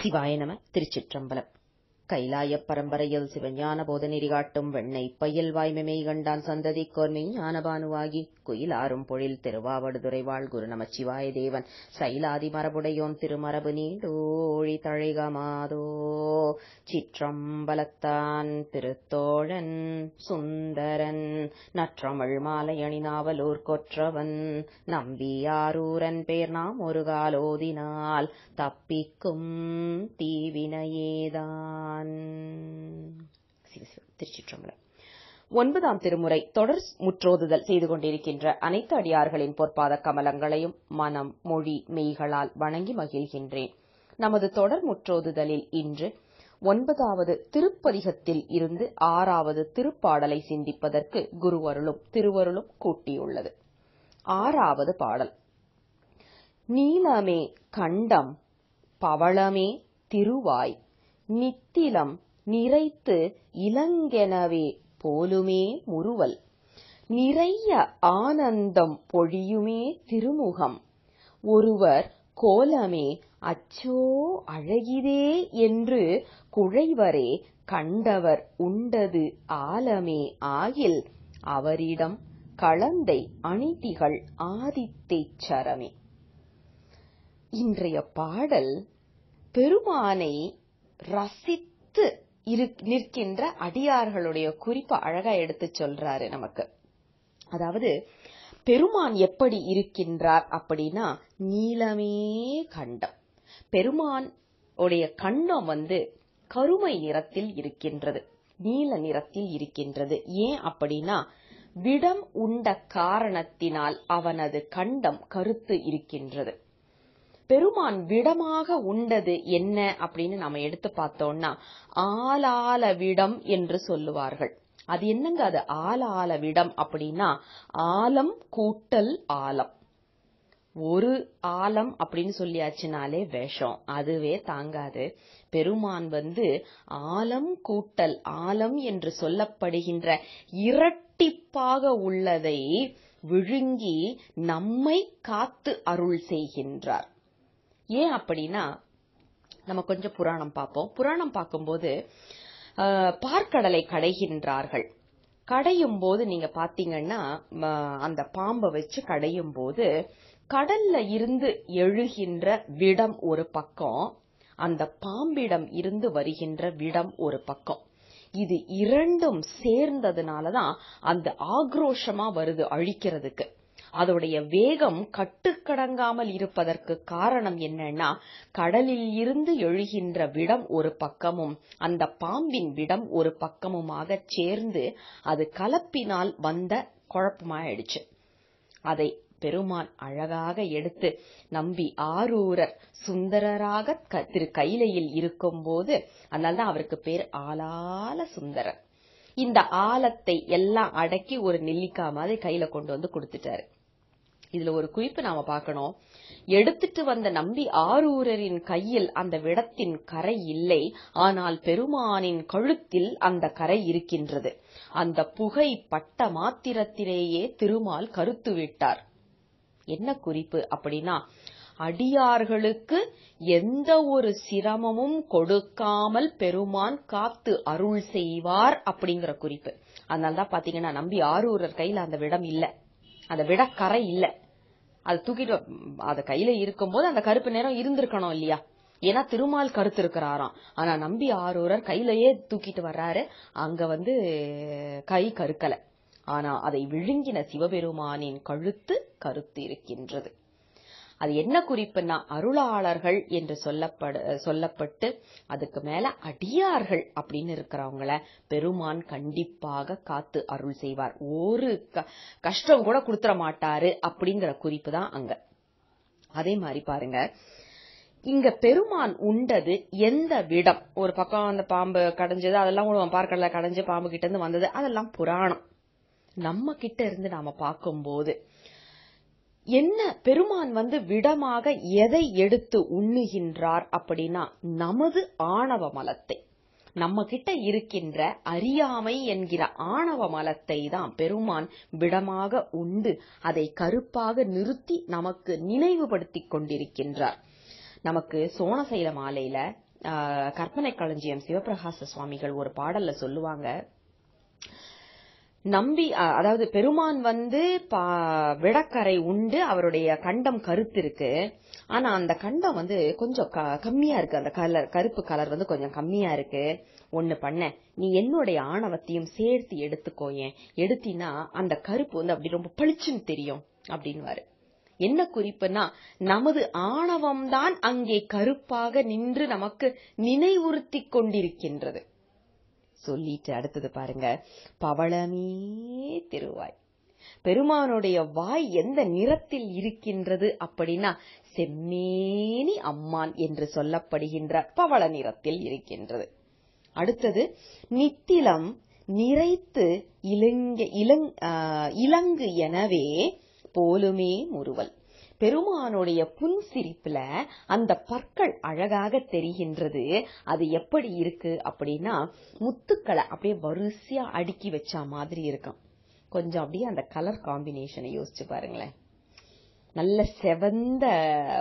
சிவாய நம திருச்சிற்றம்பலம். கைலாயப் பரம்பரையில் சிவஞான போதநெறி காட்டும் வெண்ணை பையல் வாய்மைமை கண்டான் சந்ததி கோர்மை ஞானபானுவாகி. குயிலாரும் பொழில் திருவாவடுதுறை வாழ் குரு நமச்சிவாய தேவன். சைலாதி மரபுடையோன் திருமரபு நீண்டோழி தழைகமாதோ. சிற்றம்பலத்தான் திருத்தோழன் சுந்தரன். நற்றமிழ் மாலையணி நாவலூர் கொற்றவன். நம்பியாரூரன் பேர் நாம் ஒரு காலோதினால். தப்பிக்கும் தீவினையேதான். திருச்சிற்றம்பலம் ஒன்பதாம் திருமுறை தொடர் முற்றோதுதல் செய்து கொண்டிருக்கின்ற அனைத்து அடியார்களின் பொற்பாத கமலங்களையும் மனம் மொழி மெய்களால் வணங்கி மகிழ்கின்றேன். நமது தொடர் முற்றோதுதலில் இன்று ஒன்பதாவது திருப்பதிகத்தில் இருந்து ஆறாவது திருப்பாடலை சிந்திப்பதற்கு குருவருளும் திருவருளும் கூட்டியுள்ளது. ஆறாவது பாடல். நீலமே கண்டம் பவளமே திருவாய் நித்திலம் நிறைத்து இளங்கெனவே போலுமே முறுவல். நிறைய ஆனந்தம் பொழியுமே திருமுகம். ஒருவர் கோலமே அச்சோ அழகிதே என்று குழைவரே கண்டவர் உண்டது ஆலமே ஆகில் அவரிடம் களந்தை அணிதிகள் ஆதித்தைச் சரமே. இன்றைய பாடல் பெருமானை ரசித்து நிற்கின்ற அடியார்களுடைய குறிப்பை அழகா எடுத்து சொல்றாரு நமக்கு. அதாவது பெருமான் எப்படி இருக்கின்றார்? அப்படின்னா நீளமே கண்டம். பெருமான் உடைய கண்ணம் வந்து கருமை நிறத்தில் இருக்கின்றது நீல நிறத்தில் இருக்கின்றது. ஏன் அப்படின்னா விடம் உண்ட காரணத்தினால் அவனது கண்டம் கருத்து இருக்கின்றது. பெருமான் விடமாக உண்டது என்ன அப்படின்னு நம்ம எடுத்து பார்த்தோம்னா ஆலால விடம் என்று சொல்லுவார்கள். அது என்னங்க அது? ஆலால விடம் அப்படின்னா ஆலம் கூட்டல் ஆலம். ஒரு ஆலம் அப்படின்னு சொல்லியாச்சுனாலே விஷம். அதுவே தாங்காது. பெருமான் வந்து ஆலம் கூட்டல் ஆலம் என்று சொல்லப்படுகின்ற இரட்டிப்பாக உள்ளதை விழுங்கி நம்மை காத்து அருள் செய்கின்றார். ஏன் அப்படின்னா நம்ம கொஞ்சம் புராணம் பார்ப்போம். புராணம் பார்க்கும்போது பார்க்கடலை கடைகின்றார்கள். கடையும் போது நீங்க பாத்தீங்கன்னா அந்த பாம்பை வச்சு கடையும் போது கடல்ல இருந்து எழுகின்ற விடம் ஒரு பக்கம் அந்த பாம்பிடம் இருந்து வருகின்ற விடம் ஒரு பக்கம். இது இரண்டும் சேர்ந்ததுனாலதான் அந்த ஆக்ரோஷமா வருது அழிக்கிறதுக்கு. அதோடைய வேகம் கட்டுக்கடங்காமல் இருப்பதற்கு காரணம் என்னன்னா கடலில் இருந்து எழுகின்ற விடம் ஒரு பக்கமும் அந்த பாம்பின் விடம் ஒரு பக்கமுமாக சேர்ந்து அது கலப்பினால் வந்த குழப்பமாயிடுச்சு. அதை பெருமான் அழகாக எடுத்து நம்பி ஆரூரர் சுந்தரராக திரு கைலையில் இருக்கும் போது அதனால்தான் அவருக்கு பேர் ஆலால சுந்தரர். இந்த ஆலத்தை எல்லாம் அடக்கி ஒரு நெல்லிக்காய் மாதிரி கையில கொண்டு வந்து கொடுத்துட்டாரு. இதுல ஒரு குறிப்பு நாம பார்க்கணும். எடுத்துட்டு வந்த நம்பி ஆரூரரின் கையில் அந்த விடத்தின் கரை இல்லை. ஆனால் பெருமானின் கழுத்தில் அந்த கரை இருக்கின்றது. அந்த புகை பட்ட மாத்திரத்திலேயே திருமால் கருத்து விட்டார். என்ன குறிப்பு அப்படின்னா அடியார்களுக்கு எந்த ஒரு சிரமமும் கொடுக்காமல் பெருமான் காத்து அருள் செய்வார் அப்படிங்கிற குறிப்பு. அதனாலதான் பாத்தீங்கன்னா நம்பி ஆரூரர் கையில அந்த விடம் இல்ல. அந்த விடக்கரை இல்ல. அது தூக்கிட்டு அத கையில இருக்கும்போது அந்த கருப்பு நேரம் இருந்திருக்கணும் இல்லையா? ஏன்னா திருமால் கருத்து இருக்கிறாராம் ஆனா நம்பி ஆரூரர் கையிலயே தூக்கிட்டு வர்றாரு. அங்க வந்து கை கருக்கல. ஆனா அதை விழுங்கின சிவபெருமானின் கழுத்து கருத்து இருக்கின்றது அது என்ன குறிப்புன்னா அருளாளர்கள் என்று சொல்லப்படு சொல்லப்பட்டு அதுக்கு மேல அடியார்கள் அப்படின்னு இருக்கிறவங்கள பெருமான் கண்டிப்பாக காத்து அருள் செய்வார். ஒரு கஷ்டம் கூட கொடுத்துட மாட்டாரு அப்படிங்கிற குறிப்பு தான் அங்க. அதே மாதிரி பாருங்க. இங்க பெருமான் உண்டது எந்த விடம்? ஒரு பக்கம் அந்த பாம்பு கடைஞ்சது அதெல்லாம் கூட கடைஞ்சு பாம்பு கிட்ட இருந்து வந்தது அதெல்லாம் புராணம். நம்ம கிட்ட இருந்து நாம பார்க்கும்போது என்ன பெருமான் வந்து விடமாக எதை எடுத்து உண்ணுகின்றார் அப்படின்னா நமது ஆணவ மலத்தை. நம்ம கிட்ட இருக்கின்ற அறியாமை என்கிற ஆணவ மலத்தை தான் பெருமான் விடமாக உண்டு. அதை கருப்பாக நிறுத்தி நமக்கு நினைவுபடுத்திக் கொண்டிருக்கின்றார். நமக்கு சோணசைல மாலையில கற்பனை களஞ்சியம் சிவபிரகாச சுவாமிகள் ஒரு பாடல்ல சொல்லுவாங்க நம்பி அதாவது பெருமான் வந்து பா- விடக்கரை உண்டு அவருடைய கண்டம் கருத்து இருக்கு. ஆனா அந்த கண்டம் வந்து கொஞ்சம் க- கம்மியா இருக்கு. அந்த கலர் கருப்பு கலர் வந்து கொஞ்சம் கம்மியா இருக்கு. ஒண்ணு பண்ண. நீ என்னுடைய ஆணவத்தையும் சேர்த்து எடுத்துக்கோயேன் எடுத்தினா அந்த கருப்பு வந்து அப்படி ரொம்ப பளிச்சுன்னு தெரியும் அப்படின்வாரு என்ன குறிப்புனா நமது ஆணவம்தான் அங்கே கருப்பாக நின்று நமக்கு நினைவுறுத்தி கொண்டிருக்கின்றது. சொல்லிட்டு அடுத்தது பாருங்க. பவளமே திருவாய். பெருமானுடைய வாய் எந்த நிறத்தில் இருக்கின்றது அப்படின்னா செம்மேனி அம்மான் என்று சொல்லப்படுகின்ற பவள நிறத்தில் இருக்கின்றது. அடுத்தது நித்திலம் நிறைத்து இலங் ஆஹ், இலங்கு எனவே போலுமே முறுவல். பெருமானுடைய புன்சிரிப்புல அந்த பற்கள் அழகாக தெரிகின்றது. அது எப்படி இருக்கு அப்படின்னா முத்துக்களை அப்படியே வரிசையா அடுக்கி வச்ச மாதிரி இருக்கும். கொஞ்சம் அப்படியே அந்த கலர் காம்பினேஷனை யோசிச்சு பாருங்களேன். நல்ல செவந்த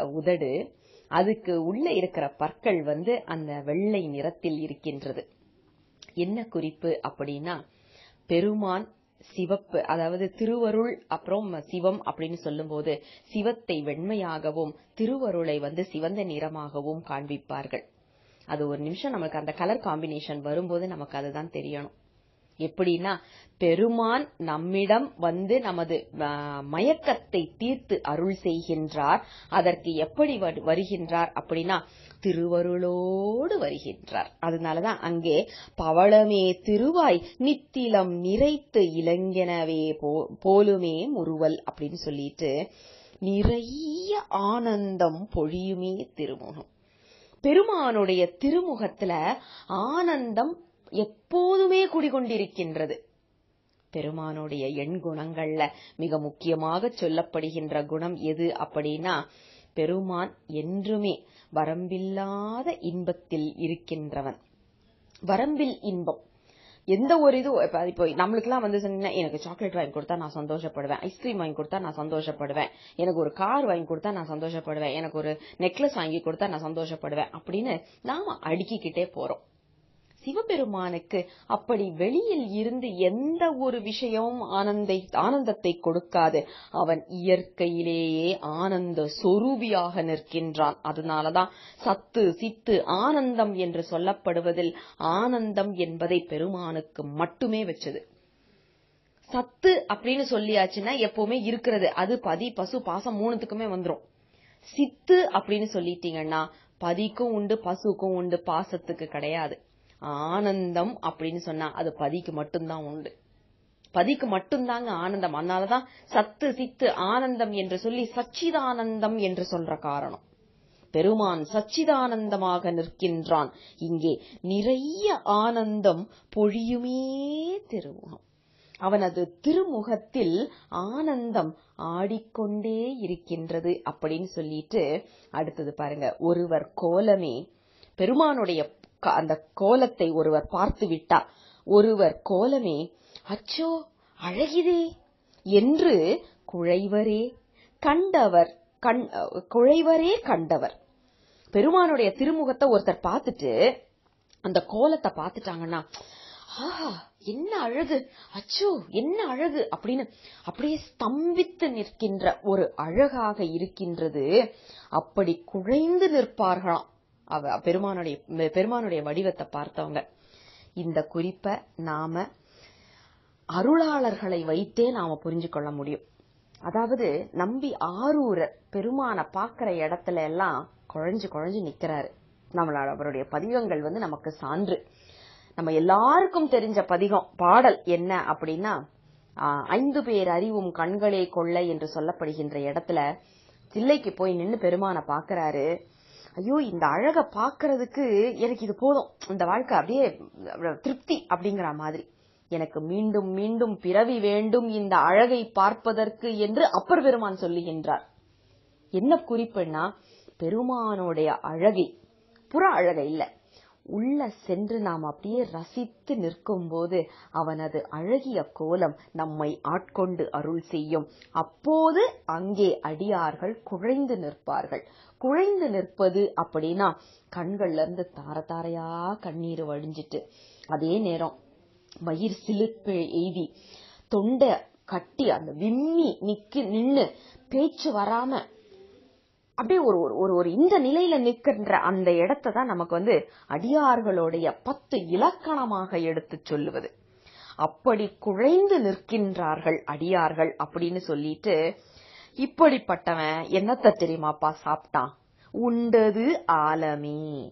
உதடு. அதுக்கு உள்ள இருக்கிற பற்கள் வந்து அந்த வெள்ளை நிறத்தில் இருக்கின்றது. என்ன குறிப்பு அப்படின்னா பெருமான் சிவப்பு அதாவது திருவருள் அப்புறம் சிவம் அப்படின்னு சொல்லும்போது சிவத்தை வெண்மையாகவும் திருவருளை வந்து சிவந்த நிறமாகவும் காண்பிப்பார்கள். அது ஒரு நிமிஷம் நமக்கு அந்த கலர் காம்பினேஷன் வரும்போது நமக்கு அதுதான் தெரியணும். எப்படின்னா பெருமான் நம்மிடம் வந்து நமது மயக்கத்தை தீர்த்து அருள் செய்கின்றார். அதற்கு எப்படி வரு- வருகின்றார் அப்படின்னா திருவருளோடு வருகின்றார். அதனாலதான் அங்கே பவளமே திருவாய் நித்திலம் நிறைத்து இளைஞனவே போ- போலுமே முறுவல் அப்படின்னு சொல்லிட்டு நிறைய ஆனந்தம் பொழியுமே திருமுகம். பெருமானுடைய திருமுகத்துல ஆனந்தம் எப்போதுமே குடிகொண்டிருக்கின்றது. பெருமானுடைய எண் குணங்கள்ல மிக முக்கியமாக சொல்லப்படுகின்ற குணம் எது அப்படின்னா பெருமான் என்றுமே வரம்பில்லாத இன்பத்தில் இருக்கின்றவன். வரம்பில் இன்பம். எந்த ஒரு இது இப்போ நம்மளுக்குலாம் வந்து சொன்னா எனக்கு சாக்லேட் வாங்கி கொடுத்தா நான் சந்தோஷப்படுவேன். ஐஸ்கிரீம் வாங்கி கொடுத்தா நான் சந்தோஷப்படுவேன். எனக்கு ஒரு கார் வாங்கி கொடுத்தா நான் சந்தோஷப்படுவேன். எனக்கு ஒரு நெக்லஸ் வாங்கி கொடுத்தா நான் சந்தோஷப்படுவேன் அப்படின்னு நாம அடுக்கிக்கிட்டே போறோம். சிவபெருமானுக்கு அப்படி வெளியில் இருந்து எந்த ஒரு விஷயமும் ஆனந்தை ஆனந்தத்தை கொடுக்காது. அவன் இயற்கையிலேயே ஆனந்த சொரூபியாக நிற்கின்றான். அதனாலதான் சத்து சித்து ஆனந்தம் என்று சொல்லப்படுவதில் ஆனந்தம் என்பதை பெருமானுக்கு மட்டுமே வச்சது. சத்து அப்படின்னு சொல்லியாச்சுன்னா எப்பவுமே இருக்கிறது. அது பதி பசு பாசம் மூணுத்துக்குமே வந்துரும். சித்து அப்படின்னு சொல்லிட்டீங்கன்னா பதிக்கும் உண்டு பசுக்கும் உண்டு பாசத்துக்கு கிடையாது. ஆனந்தம் அப்படின்னு சொன்னா அது பதிக்கு மட்டும்தான் உண்டு. பதிக்கு மட்டும்தாங்க ஆனந்தம். அதனாலதான் சத்து சித்து ஆனந்தம் என்று சொல்லி சச்சிதானந்தம் என்று சொல்ற காரணம். பெருமான் சச்சிதானந்தமாக நிற்கின்றான். இங்கே நிறைய ஆனந்தம் பொழியுமே திருமுகம். அவனது திருமுகத்தில் ஆனந்தம் ஆடிக்கொண்டே இருக்கின்றது அப்படின்னு சொல்லிட்டு அடுத்தது பாருங்க ஒருவர் கோலமே. பெருமானுடைய அந்த கோலத்தை ஒருவர் பார்த்து விட்டார். ஒருவர் கோலமே அச்சோ அழகிதே என்று குழைவரே கண்டவர் கண் குழைவரே கண்டவர். பெருமானுடைய திருமுகத்தை ஒருத்தர் பார்த்துட்டு அந்த கோலத்தை பார்த்துட்டாங்கன்னா ஆஹா என்ன அழகு அச்சோ என்ன அழகு அப்படின்னு அப்படியே ஸ்தம்பித்து நிற்கின்ற ஒரு அழகாக இருக்கின்றது. அப்படி குழைந்து நிற்பார்களாம். அவ பெருமானுடைய பெருமானுடைய வடிவத்தை பார்த்தவங்க. இந்த குறிப்பை நாம அருளாளர்களை வைத்தே நாம புரிஞ்சு கொள்ள முடியும். அதாவது நம்பி ஆரூரர் பெருமானை பாக்குற இடத்துல எல்லாம் குழஞ்சு குழஞ்சு நிக்கிறாரு. நம்மளோட அவருடைய பதிகங்கள் வந்து நமக்கு சான்று. நம்ம எல்லாருக்கும் தெரிஞ்ச பதிகம் பாடல் என்ன அப்படின்னா ஆஹ், ஐந்து பேர் அறிவும் கண்களே கொள்ள என்று சொல்லப்படுகின்ற இடத்துல தில்லைக்கு போய் நின்னு பெருமான பாக்குறாரு ஐயோ இந்த அழக பாக்குறதுக்கு எனக்கு இது போதும். இந்த வாழ்க்கை அப்படியே திருப்தி அப்படிங்கிற மாதிரி. எனக்கு மீண்டும் மீண்டும் பிறவி வேண்டும் இந்த அழகை பார்ப்பதற்கு என்று அப்பர் பெருமான் சொல்லுகின்றார். என்ன குறிப்புன்னா பெருமானோடைய அழகை. புற அழகை இல்லை. உள்ள சென்று நாம் அப்படியே ரசித்து நிற்கும்போது அவனது அழகிய கோலம் நம்மை ஆட்கொண்டு அருள் செய்யும். அப்போது அங்கே அடியார்கள் குழைந்து நிற்பார்கள். குழைந்து நிற்பது அப்படின்னா கண்கள்ல இருந்து தார தாரையா கண்ணீர் வடிஞ்சிட்டு அதே நேரம் வயிறு சிலிர்ப்பு எய்தி தொண்டை கட்டி அந்த விம்மி நிக்கு நின்னு பேச்சு வராம அப்படியே ஒரு ஒரு ஒரு ஒரு இந்த நிலையில நிற்கின்ற அந்த இடத்தை தான் நமக்கு வந்து அடியார்களுடைய பத்து இலக்கணமாக எடுத்து சொல்லுவது. அப்படி குழைந்து நிற்கின்றார்கள் அடியார்கள் அப்படின்னு சொல்லிட்டு இப்படிப்பட்டவன் என்னத்த தெரியுமாப்பா சாப்பிட்டான்? உண்டது ஆலமே.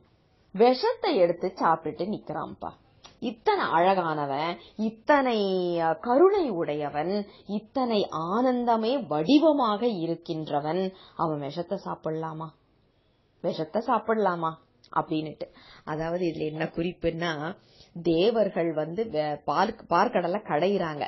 விஷத்தை எடுத்து சாப்பிட்டுட்டு நிக்கிறான்ப்பா. இத்தனை அழகானவன் இத்தனை கருணை உடையவன் இத்தனை ஆனந்தமே வடிவமாக இருக்கின்றவன். அவன் விஷத்தை சாப்பிடலாமா? விஷத்தை சாப்பிடலாமா? அப்படின்னுட்டு. அதாவது இதுல என்ன குறிப்புன்னா தேவர்கள் வந்து பார்க்கடலை கடையிறாங்க.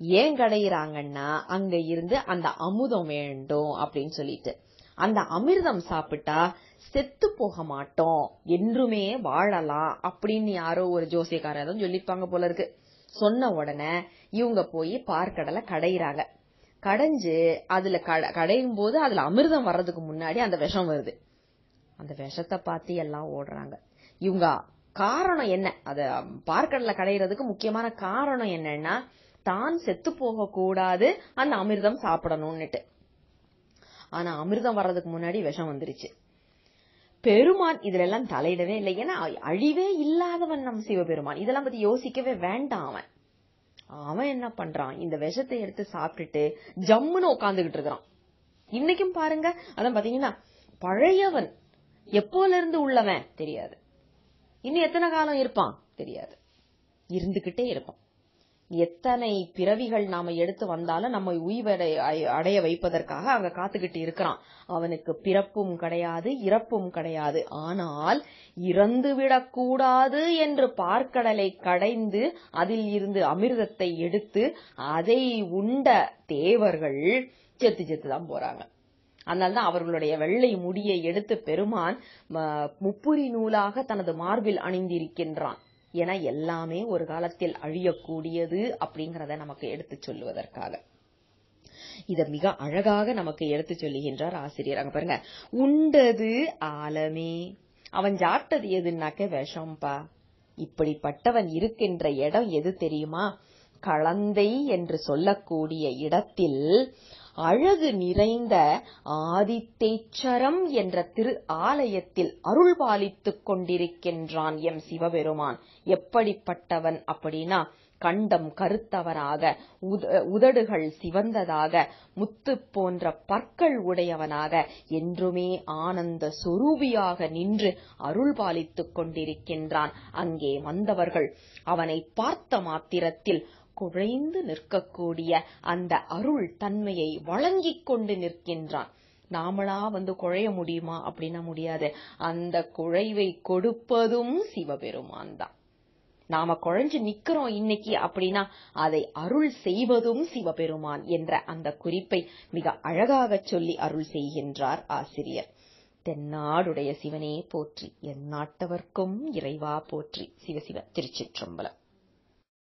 ஏன் கடையிறாங்கன்னா அங்க இருந்து அந்த அமுதம் வேண்டும் அப்படின்னு சொல்லிட்டு. அந்த அமிர்தம் சாப்பிட்டா செத்து போக மாட்டோம். என்றுமே வாழலாம் அப்படின்னு யாரோ ஒரு ஜோசியக்காரர் சொல்லிருப்பாங்க போல இருக்கு. சொன்ன உடனே இவங்க போய் பார்க்கடலை கடையிறாங்க. கடைஞ்சு அதுல கடையும் போது அதுல அமிர்தம் வர்றதுக்கு முன்னாடி அந்த விஷம் வருது. அந்த விஷத்தை பார்த்து எல்லாம் ஓடுறாங்க. இவங்க காரணம் என்ன? அத பார்க்கடலை கடையிறதுக்கு முக்கியமான காரணம் என்னன்னா தான் செத்து போக கூடாது அந்த அமிர்தம் சாப்பிடணும்னுட்டு. ஆனா அமிர்தம் வர்றதுக்கு முன்னாடி விஷம் வந்துருச்சு. பெருமான் இதுல எல்லாம் தலையிடவே இல்லை. ஏன்னா அழிவே இல்லாதவன் நம் சிவபெருமான். இதெல்லாம் பத்தி யோசிக்கவே வேண்டாம் அவன். அவன் என்ன பண்றான்? இந்த விஷத்தை எடுத்து சாப்பிட்டுட்டு ஜம்முன்னு உட்காந்துகிட்டு இருக்கிறான். இன்னைக்கும் பாருங்க அதான் பாத்தீங்கன்னா பழையவன் எப்போல இருந்து உள்ளவன் தெரியாது. இன்னும் எத்தனை காலம் இருப்பான்? தெரியாது. இருந்துகிட்டே இருப்பான். எத்தனை பிறவிகள் நாம எடுத்து வந்தாலும் நம்ம உய்வடை அடைய வைப்பதற்காக அங்க காத்துக்கிட்டு இருக்கிறான். அவனுக்கு பிறப்பும் கிடையாது இறப்பும் கிடையாது. ஆனால் இறந்து விடக்கூடாது என்று பார்க்கடலை கடைந்து அதில் இருந்து அமிர்தத்தை எடுத்து அதை உண்ட தேவர்கள் செத்து செத்து தான் போறாங்க. அதனால்தான் அவர்களுடைய வெள்ளை முடியை எடுத்து பெருமான் முப்புரி நூலாக தனது மார்பில் அணிந்திருக்கின்றான். என எல்லாமே ஒரு காலத்தில் அழியக்கூடியது அப்படிங்கிறத நமக்கு எடுத்துச் சொல்லுவதற்காக. இத மிக அழகாக நமக்கு எடுத்து சொல்லுகின்றார் ஆசிரியர். அங்க பாருங்க. உண்டது ஆலமே அவன் சாப்பிட்டது எதுனாக்க விஷம்பா. இப்படிப்பட்டவன் இருக்கின்ற இடம் எது தெரியுமா? களந்தை என்று சொல்லக்கூடிய இடத்தில் அழகு நிறைந்த ஆதித்தேச்சரம் என்ற திரு ஆலயத்தில் அருள் பாலித்துக் கொண்டிருக்கின்றான் எம் சிவபெருமான். எப்படிப்பட்டவன் அப்படின்னா கண்டம் கருத்தவனாக உதடுகள் சிவந்ததாக முத்து போன்ற பற்கள் உடையவனாக என்றுமே ஆனந்த சொரூபியாக நின்று அருள் பாலித்துக் கொண்டிருக்கின்றான். அங்கே வந்தவர்கள் அவனை பார்த்த மாத்திரத்தில் குழைந்து நிற்கக்கூடிய அந்த அருள் தன்மையை வழங்கிக் கொண்டு நிற்கின்றான். நாமளா வந்து குழைய முடியுமா? அப்படின்னா முடியாது. அந்த குழைவை கொடுப்பதும் சிவபெருமான் தான். நாம குழைஞ்சு நிக்கிறோம் இன்னைக்கு அப்படின்னா அதை அருள் செய்வதும் சிவபெருமான் என்ற அந்த குறிப்பை மிக அழகாக சொல்லி அருள் செய்கின்றார் ஆசிரியர். தென்னாடுடைய சிவனே போற்றி எந்நாட்டவர்க்கும் இறைவா போற்றி. சிவசிவ திருச்சிற்றம்பலம்.